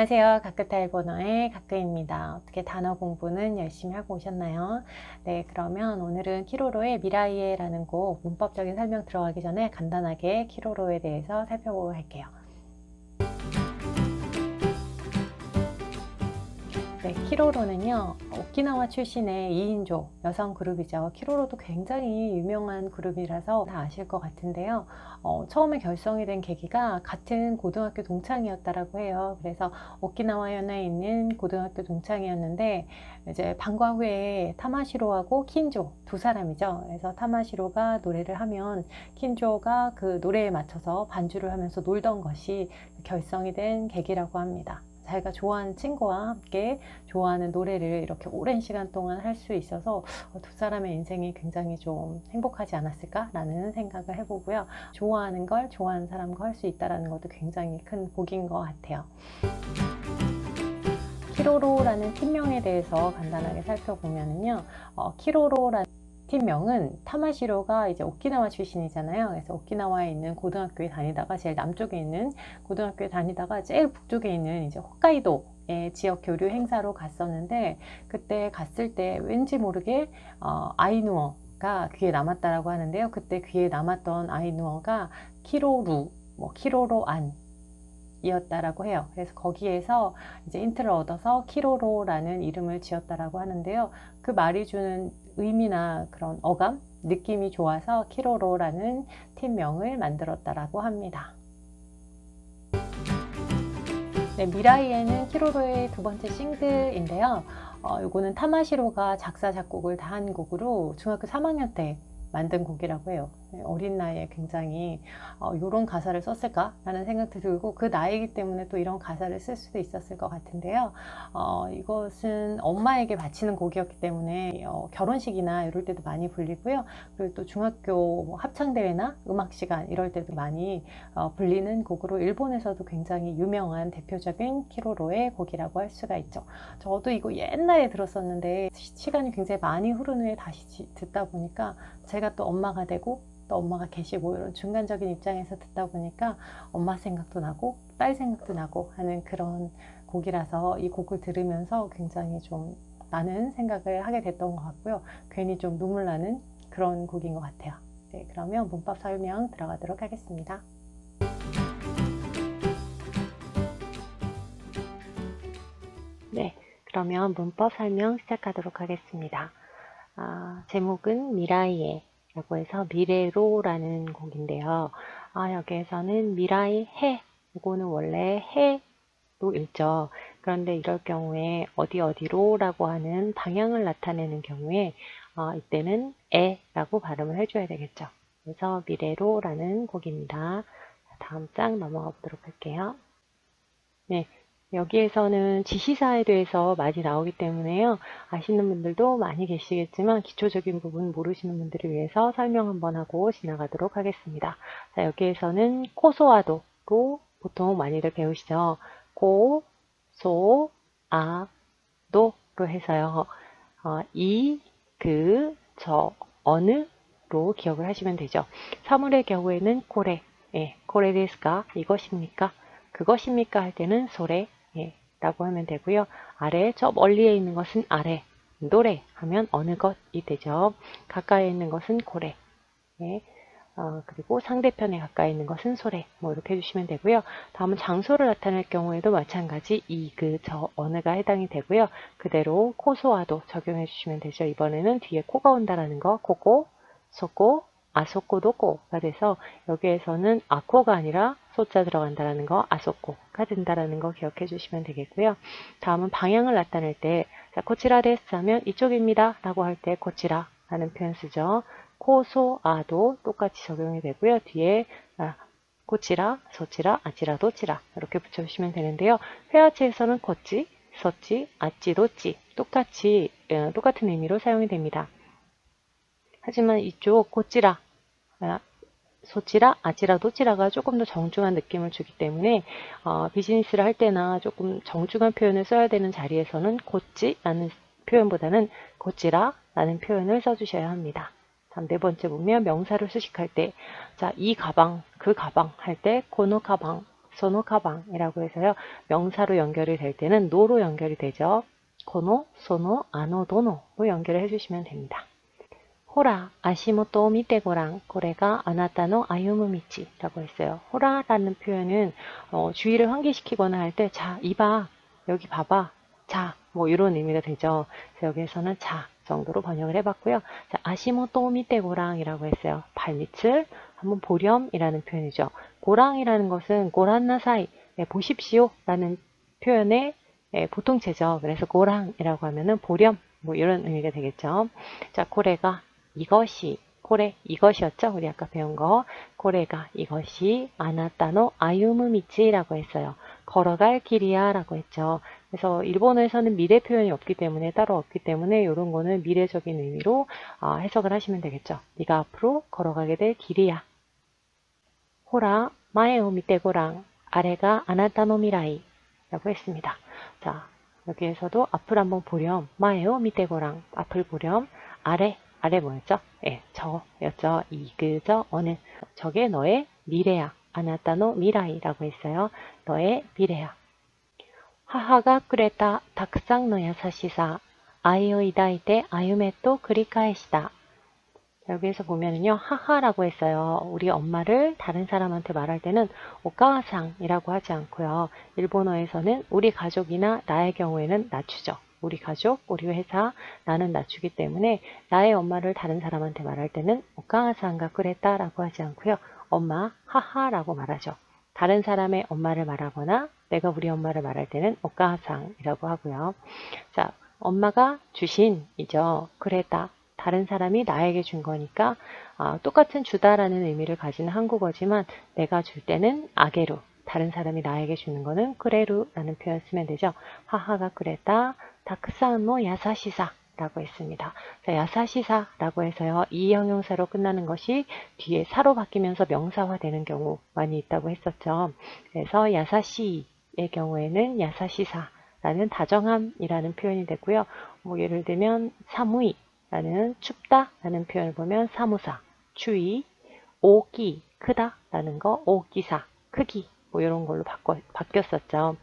안녕하세요. 가크타일 번호의 가크입니다. 어떻게 단어 공부는 열심히 하고 오셨나요? 네, 그러면 오늘은 키로로의 미라이에라는 곡 문법적인 설명 들어가기 전에 간단하게 키로로에 대해서 살펴보고 할게요. 네, 키로로는요, 오키나와 출신의 2인조 여성 그룹이죠. 키로로도 굉장히 유명한 그룹이라서 다 아실 것 같은데요. 어, 처음에 결성이 된 계기가 같은 고등학교 동창이었다라고 해요. 그래서 오키나와 현에 있는 고등학교 동창이었는데, 이제 방과 후에 타마시로하고 킨조 두 사람이죠. 그래서 타마시로가 노래를 하면 킨조가 그 노래에 맞춰서 반주를 하면서 놀던 것이 결성이 된 계기라고 합니다. 자기가 좋아하는 친구와 함께 좋아하는 노래를 이렇게 오랜 시간 동안 할 수 있어서 두 사람의 인생이 굉장히 좀 행복하지 않았을까라는 생각을 해보고요. 좋아하는 걸 좋아하는 사람과 할 수 있다는 것도 굉장히 큰 복인 것 같아요. 키로로라는 팀명에 대해서 간단하게 살펴보면요. 어, 키로로라는 팀명은 타마시로가 이제 오키나와 출신이잖아요. 그래서 오키나와에 있는 고등학교에 다니다가 제일 남쪽에 있는 고등학교에 다니다가 제일 북쪽에 있는 이제 홋카이도의 지역 교류 행사로 갔었는데 그때 갔을 때 왠지 모르게 어, 아이누어가 귀에 남았다라고 하는데요. 그때 귀에 남았던 아이누어가 키로루, 뭐 키로로안 이었다라고 해요. 그래서 거기에서 이제 힌트를 얻어서 키로로라는 이름을 지었다라고 하는데요. 그 말이 주는 의미나 그런 어감, 느낌이 좋아서 키로로라는 팀명을 만들었다라고 합니다. 네, 未来へ는 키로로의 두 번째 싱글인데요. 어, 이거는 타마시로가 작사, 작곡을 다 한 곡으로 중학교 3학년 때 만든 곡이라고 해요. 네, 어린 나이에 굉장히 어, 이런 가사를 썼을까라는 생각도 들고 그 나이기 때문에 또 이런 가사를 쓸 수도 있었을 것 같은데요. 어, 이것은 엄마에게 바치는 곡이었기 때문에 어, 결혼식이나 이럴 때도 많이 불리고요. 그리고 또 중학교 뭐 합창대회나 음악 시간 이럴 때도 많이 어, 불리는 곡으로 일본에서도 굉장히 유명한 대표적인 키로로의 곡이라고 할 수가 있죠. 저도 이거 옛날에 들었었는데 시간이 굉장히 많이 흐른 후에 다시 듣다 보니까 제가 또 엄마가 되고 또 엄마가 계시고 이런 중간적인 입장에서 듣다 보니까 엄마 생각도 나고 딸 생각도 나고 하는 그런 곡이라서 이 곡을 들으면서 굉장히 좀 많은 생각을 하게 됐던 것 같고요. 괜히 좀 눈물 나는 그런 곡인 것 같아요. 네, 그러면 문법 설명 들어가도록 하겠습니다. 네, 그러면 문법 설명 시작하도록 하겠습니다. 아, 제목은 미라이에 라고 해서 미래로라는 곡인데요. 아, 여기에서는 미라이 해. 이거는 원래 해로 읽죠. 그런데 이럴 경우에 어디 어디로 라고 하는 방향을 나타내는 경우에 어, 이때는 에라고 발음을 해줘야 되겠죠. 그래서 미래로라는 곡입니다. 다음 장 넘어가 보도록 할게요. 네, 여기에서는 지시사에 대해서 많이 나오기 때문에요. 아시는 분들도 많이 계시겠지만 기초적인 부분 모르시는 분들을 위해서 설명 한번 하고 지나가도록 하겠습니다. 자, 여기에서는 코소아도로 보통 많이들 배우시죠. 고, 소, 아, 도로 해서요. 어, 이, 그, 저, 어느 로 기억을 하시면 되죠. 사물의 경우에는 코레, 예, 코레 데스가 이것입니까? 그것입니까? 할 때는 소레, 예, 라고 하면 되고요. 아래 저 멀리에 있는 것은 아래, 노래 하면 어느 것이 되죠. 가까이 있는 것은 고래. 예. 어, 그리고 상대편에 가까이 있는 것은 소래. 뭐 이렇게 해주시면 되고요. 다음은 장소를 나타낼 경우에도 마찬가지 이, 그, 저, 어느가 해당이 되고요. 그대로 こそあど 적용해 주시면 되죠. 이번에는 뒤에 こ가 온다라는 거, 코고, 소고, 아소코도코가 돼서 여기에서는 あこ가 아니라 そ자 들어간다라는 거 あそこ가 된다라는 거 기억해 주시면 되겠고요. 다음은 방향을 나타낼 때 자, こちら です 하면 이쪽입니다 라고 할 때 こちら 라는 표현 쓰죠. こ そ あど 똑같이 적용이 되고요. 뒤에 아, こちら, そちら, あちら, どちら 이렇게 붙여주시면 되는데요. 회화체에서는 こっち, そっち, あっち, どっち 똑같이 어, 똑같은 의미로 사용이 됩니다. 하지만 이쪽 고찌라, 아, 소치라, 아치라, 도치라가 조금 더 정중한 느낌을 주기 때문에 어, 비즈니스를 할 때나 조금 정중한 표현을 써야 되는 자리에서는 こっち라는 표현보다는 こちら라는 표현을 써주셔야 합니다. 다음 네 번째 보면 명사를 수식할 때, 자, 이 가방, 그 가방 할 때, 고노 가방, 소노 가방이라고 해서요. 명사로 연결이 될 때는 の로 연결이 되죠. 코노, 소노, 아노, 도노로 연결을 해주시면 됩니다. 호라, 아시모토 미테고랑 고래가 아나타노 아유무 미치라고 했어요. ほら라는 표현은 어, 주의를 환기시키거나 할 때 자, 이봐, 여기 봐봐, 자, 뭐 이런 의미가 되죠. 여기에서는 자 정도로 번역을 해봤고요. 자, 아시모토 미테고랑이라고 했어요. 발밑을 한번 보렴이라는 표현이죠. 고랑이라는 것은 고란나사이, 네, 보십시오 라는 표현의 네, 보통체죠. 그래서 고랑이라고 하면은 보렴, 뭐 이런 의미가 되겠죠. 자, 고래가 이것이 고래 이것이었죠. 우리 아까 배운 거 고래가 이것이 아나타노 아유무 미치라고 했어요. 걸어갈 길이야 라고 했죠. 그래서 일본어에서는 미래 표현이 없기 때문에 따로 없기 때문에 이런 거는 미래적인 의미로 어, 해석을 하시면 되겠죠. 네가 앞으로 걸어가게 될 길이야. 호라 마에오 미테고랑 아래가 아나타노 미라이 라고 했습니다. 자 여기에서도 앞을 한번 보렴 마에오 미테고랑 앞을 보렴 아래 아래 뭐였죠? 예, 저였죠. 이, 그, 저, 어느. 저게 너의 미래야. 아나타노 미라이라고 했어요. 너의 미래야. 하하가 그랬다. 탁상の 야사시사. 아이오 이 다이테 아유메 또 그리카에시다. 여기에서 보면은요, 하하라고 했어요. 우리 엄마를 다른 사람한테 말할 때는 오카상이라고 하지 않고요. 일본어에서는 우리 가족이나 나의 경우에는 낮추죠. 우리 가족, 우리 회사, 나는 낮추기 때문에 나의 엄마를 다른 사람한테 말할 때는 오카상가 그랬다라고 하지 않고요. 엄마, 하하라고 말하죠. 다른 사람의 엄마를 말하거나 내가 우리 엄마를 말할 때는 오카상이라고 하고요. 자, 엄마가 주신이죠. 그랬다. 다른 사람이 나에게 준 거니까 아, 똑같은 주다라는 의미를 가지는 한국어지만 내가 줄 때는 아게루, 다른 사람이 나에게 주는 거는 그레루라는 표현 쓰면 되죠. 하하가 그랬다. 다크사노 야사시사 라고 했습니다. 자, 야사시사라고 해서요. 이 형용사로 끝나는 것이 뒤에 사로 바뀌면서 명사화 되는 경우 많이 있다고 했었죠. 그래서 야사시의 경우에는 야사시사라는 다정함이라는 표현이 되고요. 뭐 예를 들면 사무이라는 춥다라는 표현을 보면 사무사, 추위, 오기, 크다라는 거, 오기사, 크기 뭐 이런 걸로 바꿔, 바뀌었었죠.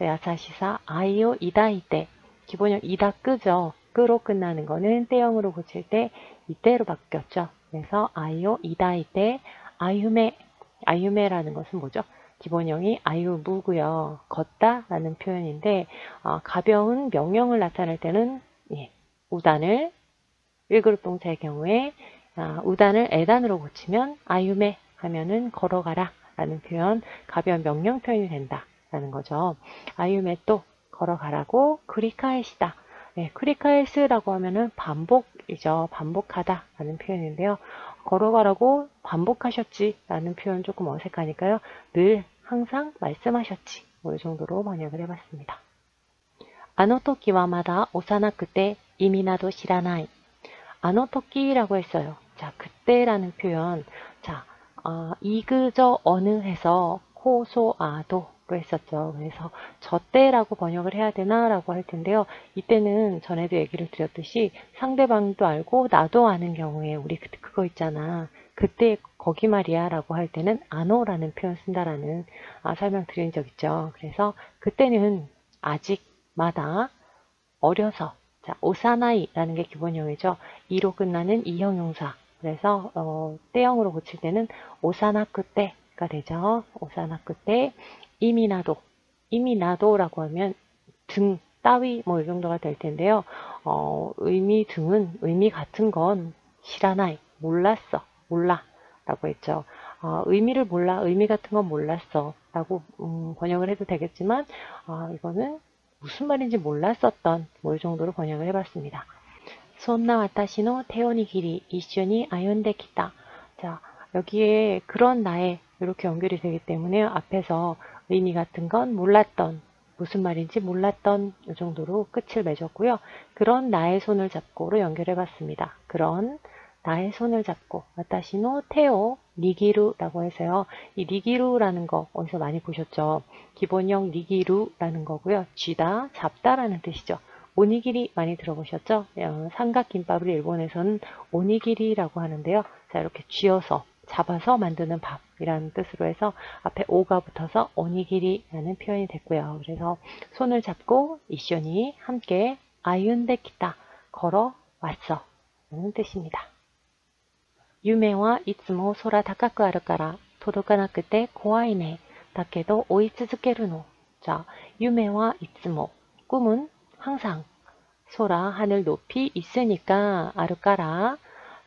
야사시사 아이오 이다이 때 기본형 이다 끄죠. 끄로 끝나는 거는 때형으로 고칠 때 이때로 바뀌었죠. 그래서 아이오 이다 이 때 아유메 아유메라는 것은 뭐죠? 기본형이 아유무고요. 걷다라는 표현인데 어, 가벼운 명령을 나타낼 때는 예, 우단을 1그룹 동사의 경우에 아, 우단을 에단으로 고치면 아유메 하면은 걸어가라 라는 표현 가벼운 명령 표현이 된다 라는 거죠. 아유메 또 걸어가라고 크리카에시다. 네, 크리카에스라고 하면은 반복이죠. 반복하다 라는 표현인데요. 걸어가라고 반복하셨지 라는 표현 조금 어색하니까요. 늘 항상 말씀하셨지. 뭐 이 정도로 번역을 해봤습니다. 아노토끼와 마다 오사나 그때 이미나도 시라나이. 아노토끼라고 했어요. 자, 그때라는 표현. 자, 어, 이그저 어느 해서 호소아도 로 했었죠. 그래서 저 때라고 번역을 해야 되나 라고 할 텐데요. 이때는 전에도 얘기를 드렸듯이 상대방도 알고 나도 아는 경우에 우리 그, 그거 있잖아. 그때 거기 말이야 라고 할 때는 아노라는 표현 쓴다라는 아, 설명 드린 적 있죠. 그래서 그때는 아직마다 어려서 자, 오사나이라는 게 기본형이죠. 이로 끝나는 이형용사. 그래서 어, 때형으로 고칠 때는 오사나크 때가 되죠. 오사나크 때 이미 나도, 이미 나도라고 하면 등, 따위 뭐 이 정도가 될 텐데요. 어, 의미 등은 의미 같은 건 시라나이, 몰랐어, 몰라 라고 했죠. 어, 의미를 몰라, 의미 같은 건 몰랐어 라고 음, 번역을 해도 되겠지만 어, 이거는 무슨 말인지 몰랐었던 뭐 이 정도로 번역을 해봤습니다. 손나 와타시노 태오니길이 이슈니 아연데키다. 자, 여기에 그런 나의 이렇게 연결이 되기 때문에 앞에서 의미 같은 건 몰랐던 무슨 말인지 몰랐던 이 정도로 끝을 맺었고요. 그런 나의 손을 잡고로 연결해 봤습니다. 그런 나의 손을 잡고 와타시노 테오 니기루라고 해서요. 이 니기루라는 거 어디서 많이 보셨죠? 기본형 니기루라는 거고요. 쥐다, 잡다라는 뜻이죠. 오니기리 많이 들어보셨죠? 어, 삼각김밥을 일본에서는 오니기리라고 하는데요. 자 이렇게 쥐어서 잡아서 만드는 밥이라는 뜻으로 해서 앞에 오가 붙어서 오니기리라는 표현이 됐고요. 그래서 손을 잡고 이쇼니 함께 아윤데키다 걸어 왔어 라는 뜻입니다. 유메와 이츠모 소라 다카쿠 아르까라 도도카나크때 고아이네 다케도 오이츠즈케르노 자 유메와 이츠모 꿈은 항상 소라 하늘 높이 있으니까 아르까라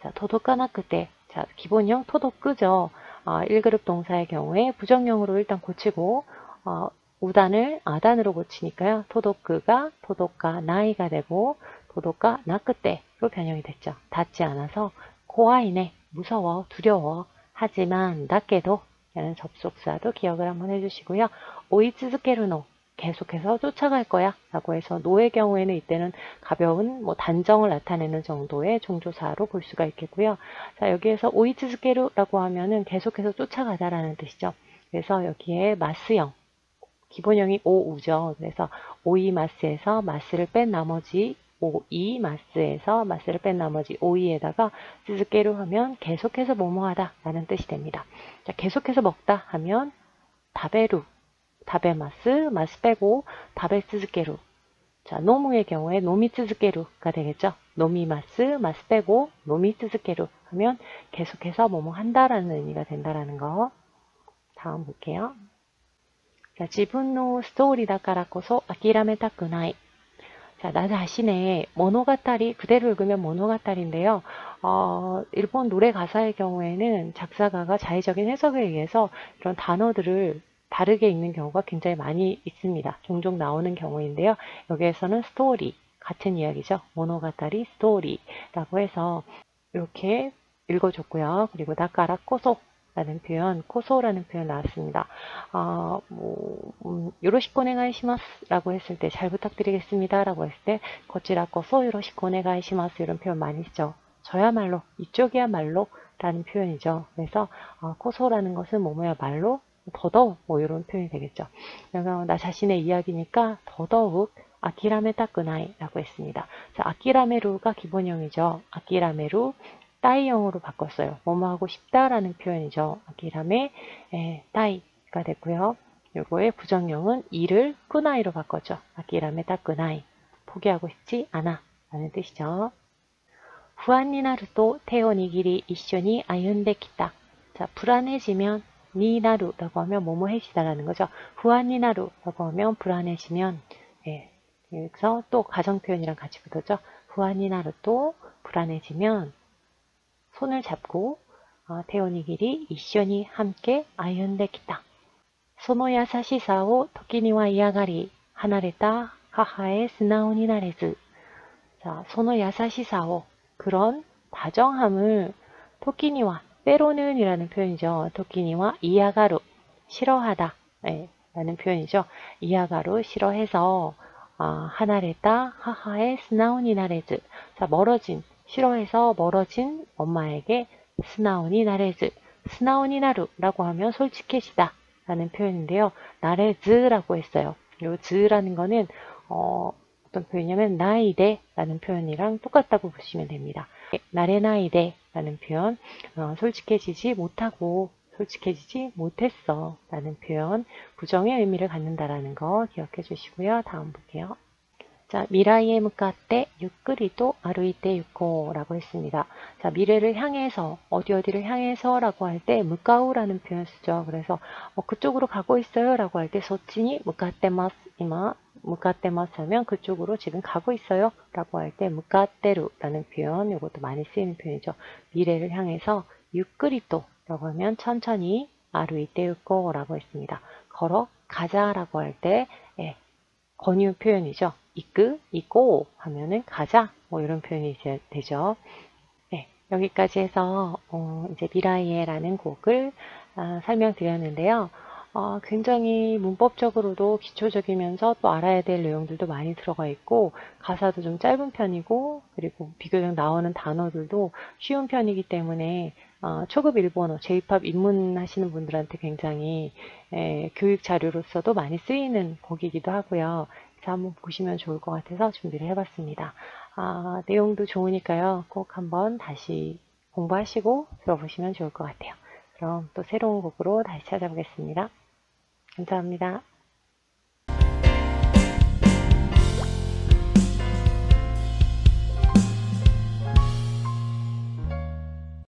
자, 도도까나크때 자, 기본형 토도끄죠. 어, 1그룹 동사의 경우에 부정형으로 일단 고치고 어, 우단을 아단으로 고치니까요. 토도크가 토도까 나이가 되고 토도까 나크때로 변형이 됐죠. 닿지 않아서 고아이네 무서워 두려워 하지만 낫게도 라는 접속사도 기억을 한번 해주시고요. 오이츠즈케르노 계속해서 쫓아갈 거야 라고 해서 노의 경우에는 이때는 가벼운 뭐 단정을 나타내는 정도의 종조사로 볼 수가 있겠고요. 자 여기에서 오이츠스케루라고 하면은 계속해서 쫓아가다라는 뜻이죠. 그래서 여기에 마스형 기본형이 追う죠. 그래서 오이 마스에서 마스를 뺀 나머지 오이 마스에서 마스를 뺀 나머지 오이에다가 스즈케루 하면 계속해서 뭐뭐하다 라는 뜻이 됩니다. 자 계속해서 먹다 하면 다베루 다베마스, 마스 빼고 다베스즈케루. 자, 노무의 경우에 노미츠즈케루가 되겠죠. 노미마스, 마스 빼고 노미츠즈케루 하면 계속해서 뭐뭐 한다라는 의미가 된다라는 거. 다음 볼게요. 자, 지분노 스토리다からこそ 諦めたくない. 자, 나 자신의 모노가타리, 그대로 읽으면 모노가타리인데요. 어, 일본 노래 가사의 경우에는 작사가가 자의적인 해석에 의해서 이런 단어들을 다르게 읽는 경우가 굉장히 많이 있습니다. 종종 나오는 경우인데요. 여기에서는 스토리, 같은 이야기죠. 모노가타리 스토리라고 해서 이렇게 읽어줬고요. 그리고 나까라 코소 라는 표현, 코소라는 표현 나왔습니다. 어, 뭐, 음, 요로시코네가이시마스 라고 했을 때 잘 부탁드리겠습니다 라고 했을 때 거치라 코소 요로시코네가이시마스 이런 표현 많이 쓰죠. 저야말로, 이쪽이야말로 라는 표현이죠. 그래서 어, 코소라는 것은 뭐뭐야말로 더더 뭐 이런 표현이 되겠죠. 그래서 나 자신의 이야기니까 더더욱 아키라메 따끄나이라고 했습니다. 자, 아키라메루가 기본형이죠. 아키라메루 따이형으로 바꿨어요. 뭐뭐 하고 싶다라는 표현이죠. 아키라메 예, 따이가 됐고요. 요거의 부정형은 이를 끄나이로 바꿨죠. 아키라메 따끄나이 포기하고 싶지 않아 라는 뜻이죠. 후안니나루도 태오니길이 이슈니 아윤데키다. 자, 불안해지면 니나루라고 하면 뭐뭐 해시다라는 거죠. 후안니나루라고 하면 불안해지면 예, 여기서 또 가정 표현이랑 같이 붙었죠. 후안니나루또 불안해지면 손을 잡고 아, 태연이 길이 이션이 함께 아이언데키다. 소모야사시사오 토끼니와 이아가리 하나레다 하하의 스나오니 나레즈 자, 소노야사시사오 그런 다정함을 토끼니와 때로는 이라는 표현이죠. 토끼니와 이야가루 싫어하다 네, 라는 표현이죠. 嫌がる 싫어해서 아, 離れた 母へ 素直に なれず 자 멀어진 싫어해서 멀어진 엄마에게 스나운이 나레즈 스나운이 나루라고 하면 솔직해지다 라는 표현인데요. なれず라고 했어요. 요 ず라는 거는 어, 어떤 표현이냐면 ないで 라는 표현이랑 똑같다고 보시면 됩니다. なれないで 라는 표현, 어, 솔직해지지 못하고 솔직해지지 못했어 라는 표현, 부정의 의미를 갖는다라는 거 기억해 주시고요. 다음 볼게요. 자, 미라이에 묵가때 유끄리도 아루이테 유코 라고 했습니다. 자, 미래를 향해서, 어디 어디를 향해서 라고 할 때 묵가우라는 표현 쓰죠. 그래서 어, 그쪽으로 가고 있어요 라고 할 때 소치니 묵가테마스 이마 묵가테마스 하면 그쪽으로 지금 가고 있어요 라고 할때 묵가테루라는 표현 이것도 많이 쓰이는 표현이죠. 미래를 향해서 유끄리도 라고 하면 천천히 아루이테 유코 라고 했습니다. 걸어 가자 라고 할때 예, 권유 표현이죠. 이끄, 이고 하면은 가자 뭐 이런 표현이 되죠. 네, 여기까지 해서 어, 이제 미라이에라는 곡을 아, 설명드렸는데요. 어, 굉장히 문법적으로도 기초적이면서 또 알아야 될 내용들도 많이 들어가 있고 가사도 좀 짧은 편이고 그리고 비교적 나오는 단어들도 쉬운 편이기 때문에 어, 초급 일본어, 제2팝 입문하시는 분들한테 굉장히 에, 교육 자료로서도 많이 쓰이는 곡이기도 하고요. 그래서 한번 보시면 좋을 것 같아서 준비를 해봤습니다. 아, 내용도 좋으니까요. 꼭 한번 다시 공부하시고 들어보시면 좋을 것 같아요. 그럼 또 새로운 곡으로 다시 찾아보겠습니다. 감사합니다.